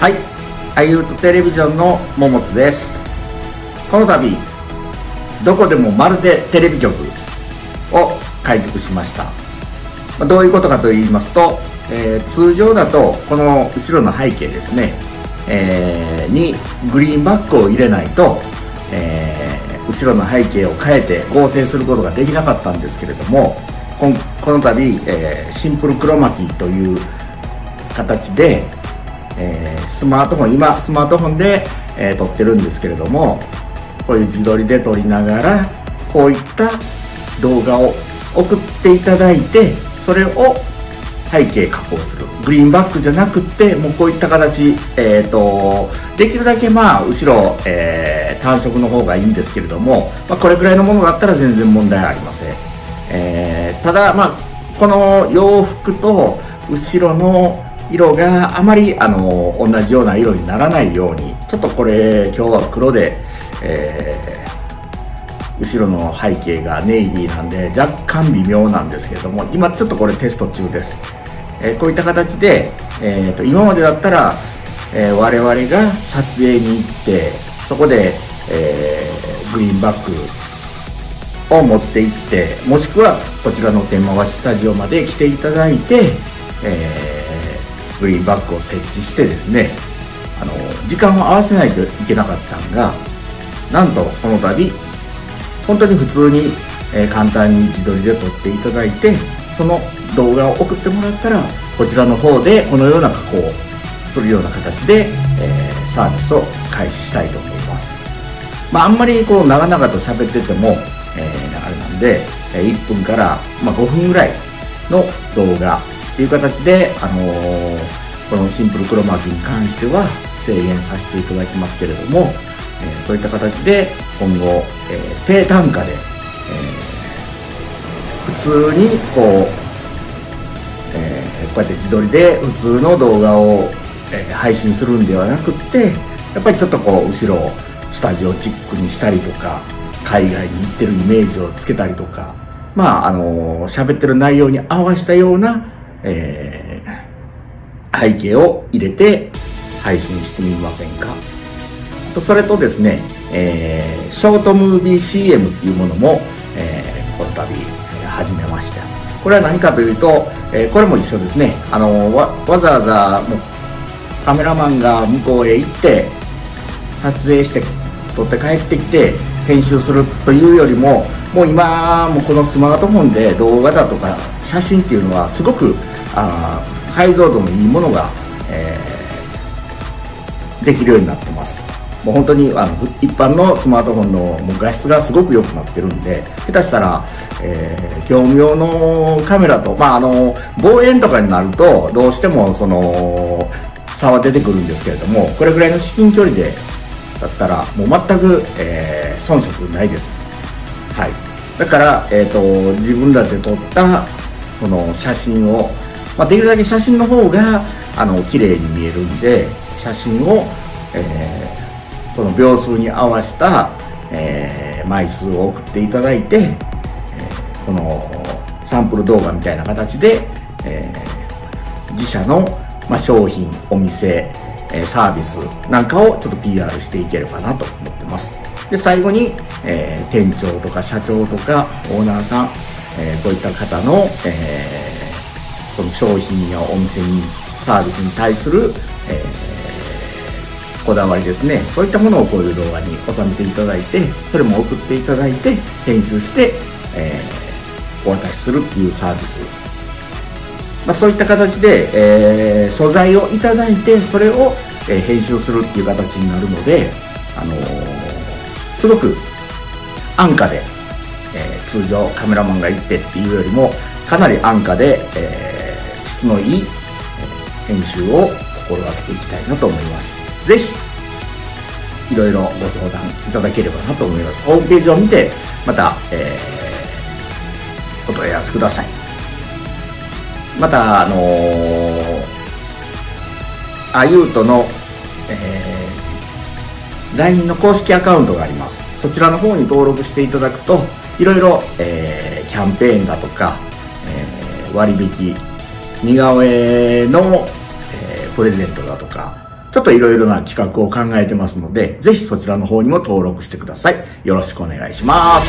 はい、アイウトテレビジョンの桃津です。この度、どこでもまるでテレビ局を開局しました。どういうことかと言いますと、えー通常だとこの後ろの背景ですね、えーにグリーンバックを入れないと、えー後ろの背景を変えて合成することができなかったんですけれどもこの度、えーシンプルクロマキーという形で、えースマートフォン今スマートフォンで、えー撮ってるんですけれどもこういう自撮りで撮りながらこういった動画を送っていただいてそれを背景加工する。グリーンバックじゃなくてもうこういった形、えー、とできるだけまあ後ろ、えー単色の方がいいんですけれども、まあ、これくらいのものだったら全然問題ありません、えーただまあこの洋服と後ろの色があまりあの同じような色にならないようにちょっとこれ今日は黒で、えー後ろの背景がネイビーなんで若干微妙なんですけれども今ちょっとこれテスト中です、えーこういった形で、えーと今までだったら、えー我々が撮影に行ってそこで、えーグリーンバックを持って行ってもしくはこちらの天回しスタジオまで来ていただいて、えーグリーンバックを設置してですねあの時間を合わせないといけなかったのがなんとこの度本当に普通に、えー簡単に自撮りで撮っていただいてその動画を送ってもらったらこちらの方でこのような加工をするような形で、えーサービスを開始したいと思います。まあ、あんまりこう長々と喋ってても、えーあれなんで、1分から、まあ、5分ぐらいの動画っていう形で、あのーこのシンプルクロマキーに関しては制限させていただきますけれども、えーそういった形で今後、えー低単価で、えー普通にこう、えーこうやって自撮りで普通の動画を、えー配信するんではなくってやっぱりちょっとこう後ろをスタジオチックにしたりとか海外に行ってるイメージをつけたりとかまああの喋ってる内容に合わせたような、えー背景を入れて配信してみませんか。それとですね、えーショートムービー CM っていうものも、えーこの度えー始めました。これは何かというと、えーこれも一緒ですね。あのわわざわざもうカメラマンが向こうへ行って撮影して撮って帰ってきて編集するというよりももう今もうこのスマートフォンで動画だとか写真っていうのはすごくあ解像度のいいものが、えーできるようになってます。もう本当にあの一般のスマートフォンのもう画質がすごく良くなってるんで下手したら、えー業務用のカメラと、まあ、あの望遠とかになるとどうしてもその差は出てくるんですけれどもこれぐらいの至近距離でだったらもう全く、えー遜色ないです。はい。だから、えー、と自分らで撮ったその写真を、まあ、できるだけ写真の方があの綺麗に見えるんで写真を、えーその秒数に合わせた、えー枚数を送っていただいて、えーこのサンプル動画みたいな形で、え自社の、まあ、商品お店、えサービスなんかをちょっと PR していければなと思ってます。で最後に、えー店長とか社長とかオーナーさん、えーこういった方の、えーこの商品やお店にサービスに対する、えーこだわりですね。そういったものをこういう動画に収めていただいてそれも送っていただいて編集して、えーお渡しするっていうサービス。まあ、そういった形で、えー素材をいただいてそれを、え編集するっていう形になるので、あのすごく安価で、え通常カメラマンが行ってっていうよりもかなり安価で、え質のいい、編集を心がけていきたいなと思います。ぜひいろいろご相談いただければなと思います。ホームページを見てまた、えーお問い合わせください。また、あのー、あゆうとの、えー、LINE の公式アカウントがあります。そちらの方に登録していただくと、いろいろ、えー、キャンペーンだとか、えー、割引、似顔絵の、えー、プレゼントだとか、ちょっといろいろな企画を考えてますので、ぜひそちらの方にも登録してください。よろしくお願いします。